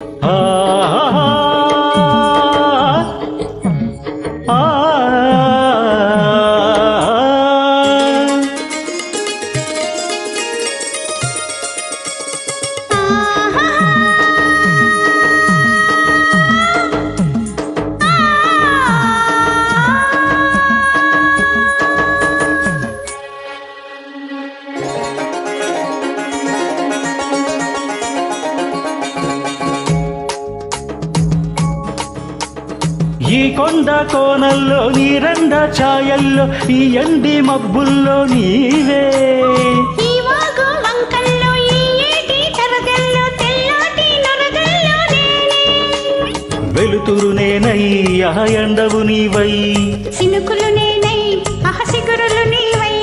ఆ ఈ కొండ కోనల్లో నీరండ ఛాయల్లో ఈ ఎండి మబ్బుల్లో నీవే. నరగల్లో నేనే. వెలుతురు నేనయ్యా ఎండవు నీవై. సినుకులు నేనై అహసిగురులు నీవై.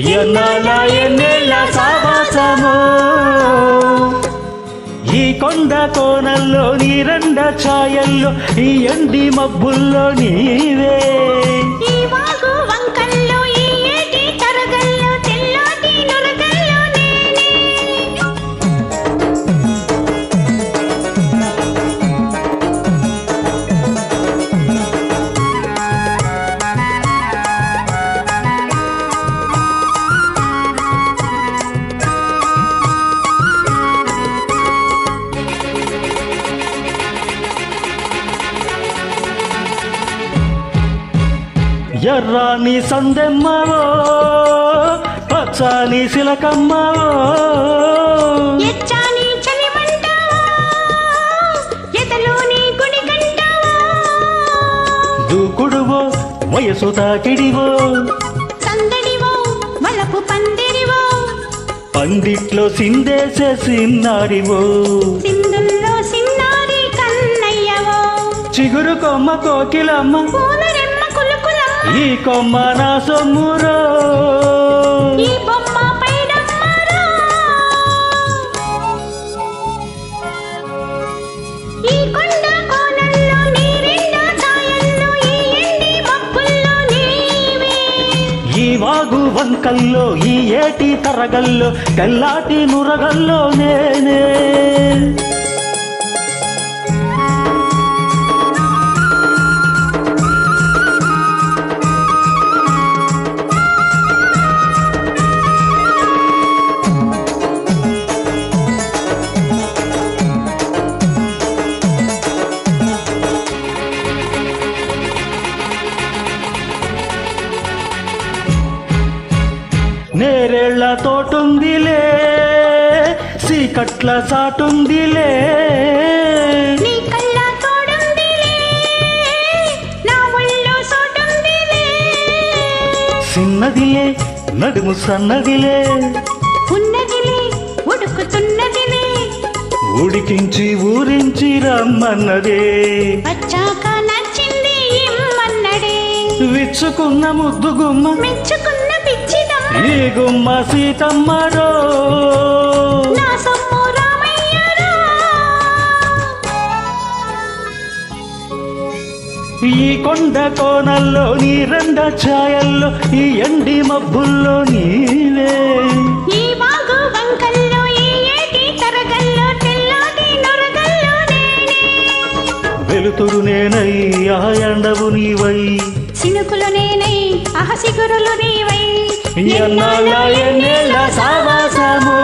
ఎన్నాళ్ళ ఎన్నేళ్ళ సావాసము. కొండ కోనల్లో నీరండ ఛాయల్లో ఈ ఎండి మబ్బుల్లో నీవే. ఎర్రాని సందెమ్మవో పచ్చాని శిలకమ్మవో దూకుడువో వయసు తాకిడివో పందిట్లో సిందేసే సిన్నారివో చిగురు కొమ్మ కోకిలమ్మ. ఈ కొమ్మ నా సొమ్మురో. ఈ వాగు వంకల్లో ఈ ఏటి తరగల్లో తెల్లాటి నురగల్లో నేనే. నేరేళ్ళ తోటుందిలే సీకట్ల సాటుందిలే. చిన్నదిలే నడుము సన్నదిలే. ఉన్నదిలే ఉడుకుతున్నదిలే. ఉడికించి ఊరించి రమ్మన్నదే. వచ్చాక నచ్చింది ఇమ్మన్నడే. విచ్చుకున్న ముద్దు గుమ్మ మెచ్చుకున్న ఈ గుమ్మ సీతమ్మరో. ఈ కొండ కోనల్లో నీ రెండ ఛాయల్లో ఈ ఎండి మబ్బుల్లో నీవే. నొరగల్లో నేనే. వెలుతురు నేనయ్యా ఎండవు నీవై. సినుకులు నేనై అహసిగురులు నీవై. ఎన్నాళ్ళ ఎన్నేళ్ళ సావాసము.